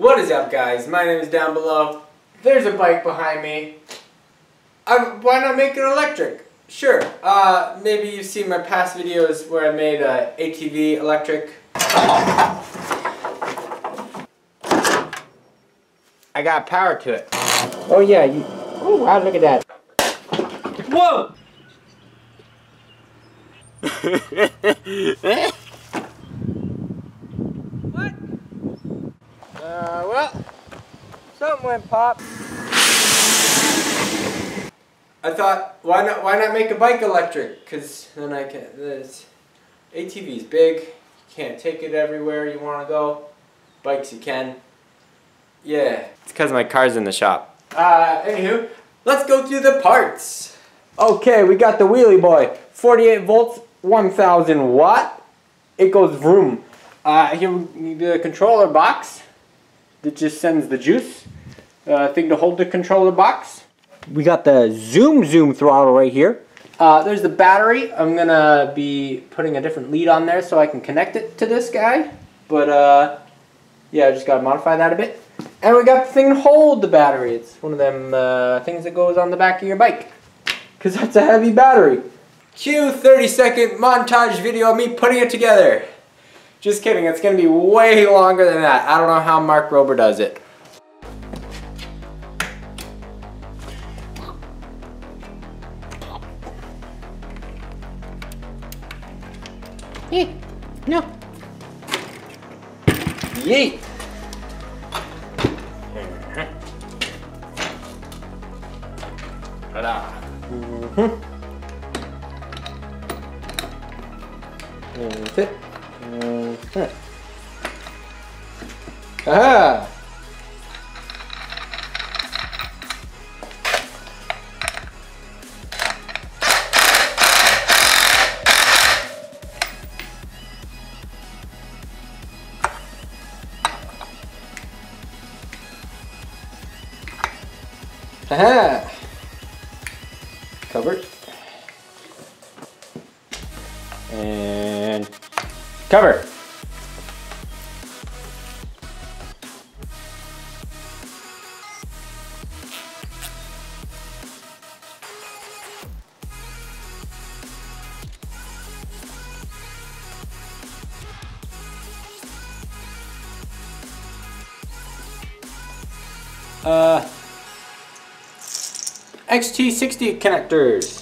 What is up guys? My name is down below. There's a bike behind me. I, why not make it electric? Sure. Uh, maybe you've seen my past videos where I made a ATV electric. I got power to it. Oh yeah, you, oh wow, look at that. Whoa! Uh, well, something went pop. I thought, why not? Why not make a bike electric? Cause then I can. This ATV is big. You can't take it everywhere you want to go. Bikes you can. Yeah, it's because my car's in the shop. Uh, anywho, let's go through the parts. Okay, we got the wheelie boy. 48 volts, 1000 watt. It goes vroom. Uh, here we need the controller box that just sends the juice. Uh, thing to hold the controller box. We got the zoom zoom throttle right here. Uh, there's the battery. I'm gonna be putting a different lead on there so I can connect it to this guy. But uh, yeah, I just gotta modify that a bit. And we got the thing to hold the battery. It's one of them uh, things that goes on the back of your bike. Because that's a heavy battery. Cue 30 second montage video of me putting it together. Just kidding, it's going to be way longer than that. I don't know how Mark Rober does it. Yeet. No. Yeet. Ta-da. Mm-hmm. That's it. Okay. Aha! Aha! Covered. And cover. Uh, XT60 connectors.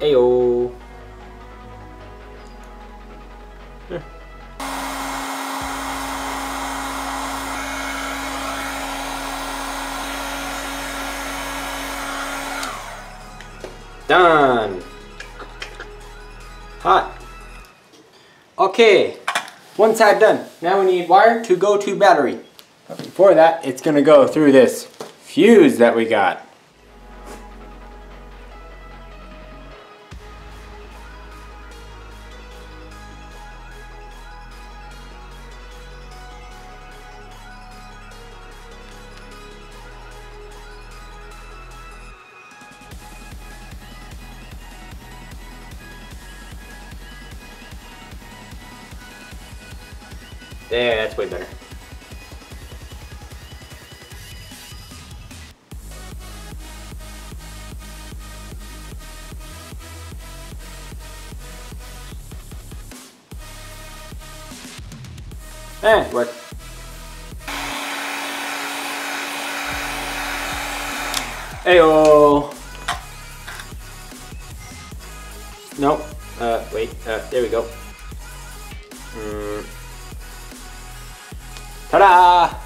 Ayo. Done. Hot. Okay, one side done. Now we need wire to go to battery. But before that, it's gonna go through this fuse that we got. There, that's way better. Eh, it worked. Ayo. Nope. Uh, wait. Uh, there we go. Hmm. Ta-da! Good.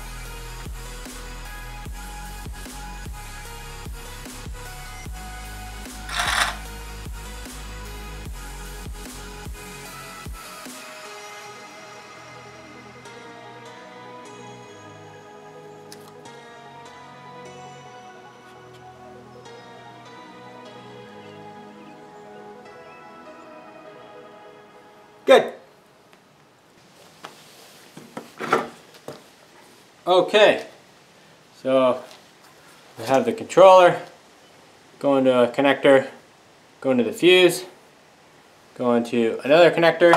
Okay, so we have the controller, going to a connector, going to the fuse, going to another connector,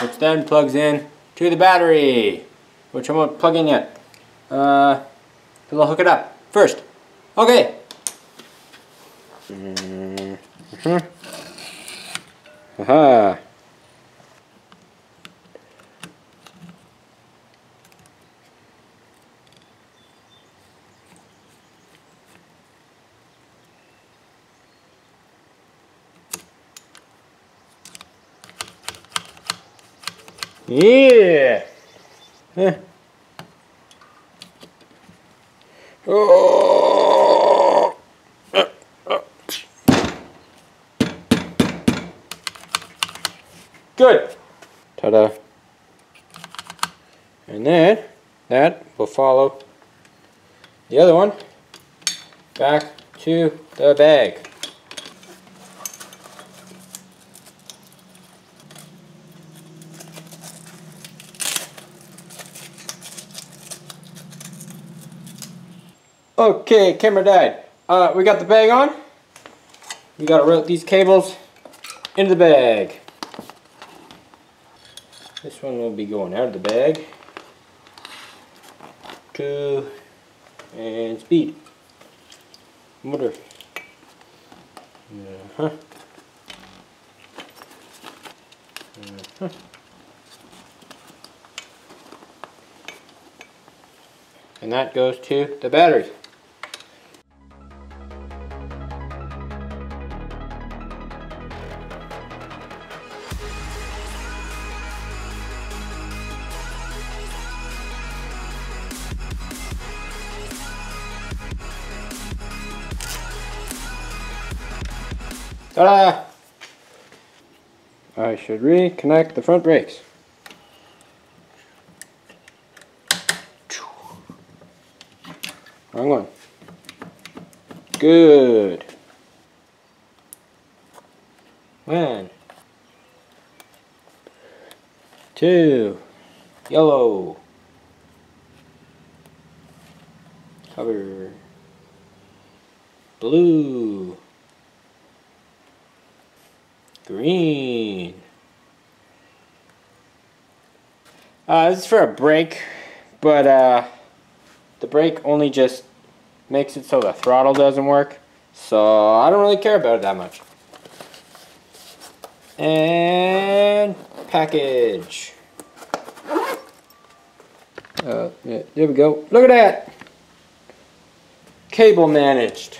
which then plugs in to the battery, which I won't plug in yet. Uh, I'll hook it up first. Okay. Mm -hmm. Aha. Yeah. Huh. Oh. Good. Ta-da. And then that will follow the other one back to the bag. Okay, camera died. Uh, we got the bag on. We gotta route these cables into the bag. This one will be going out of the bag. Two and speed. Motor. Uh huh. Uh huh. And that goes to the battery. Ta-da! I should reconnect the front brakes. Wrong one. Good. One. Two. Yellow. Cover. Blue green. Uh, this is for a brake, but uh, the brake only just makes it so the throttle doesn't work. So I don't really care about it that much. And package. Uh, yeah, there we go. Look at that. Cable managed.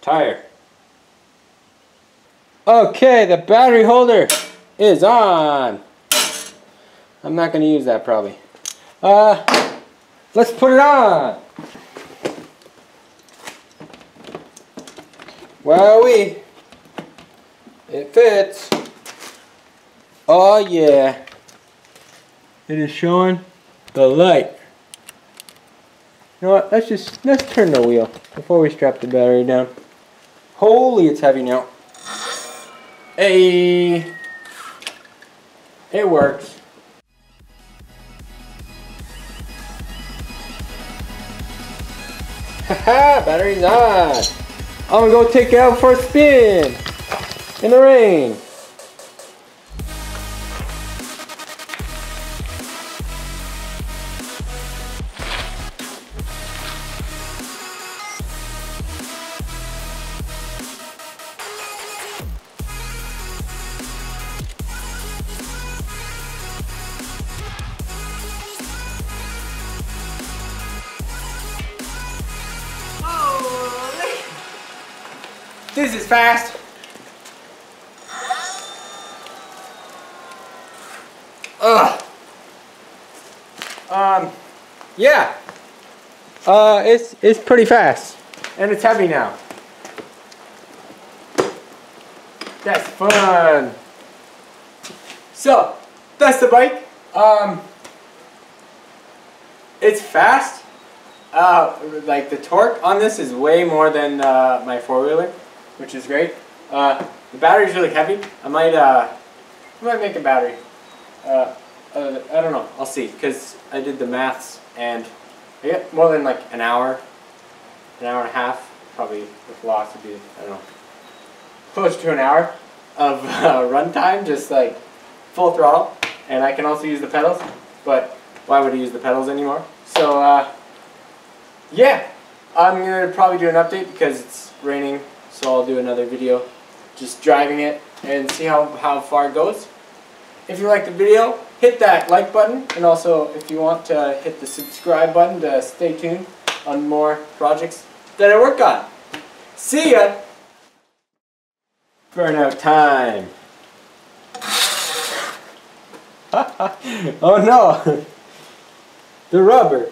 Tire. Okay, the battery holder is on. I'm not going to use that probably. Uh, let's put it on. Wowee. It fits. Oh yeah. It is showing the light. You know what, let's just, let's turn the wheel before we strap the battery down. Holy, it's heavy now. Hey, it works. Haha, battery's on. I'm gonna go take it out for a spin in the rain. This is fast. Ugh. Um, yeah. Uh, it's it's pretty fast, and it's heavy now. That's fun. So, that's the bike. Um, it's fast. Uh, like the torque on this is way more than uh, my four-wheeler which is great. Uh, the battery's really heavy. I might, uh, I might make a battery. Uh, uh, I don't know. I'll see because I did the maths and I get more than like an hour, an hour and a half. Probably with loss would be I don't know, close to an hour of uh, runtime, just like full throttle. And I can also use the pedals, but why would I use the pedals anymore? So uh, yeah, I'm gonna probably do an update because it's raining, so I'll do another video just driving it and see how, how far it goes. If you like the video, hit that like button and also if you want to hit the subscribe button to stay tuned on more projects that I work on. See ya! Burnout time! oh no! the rubber!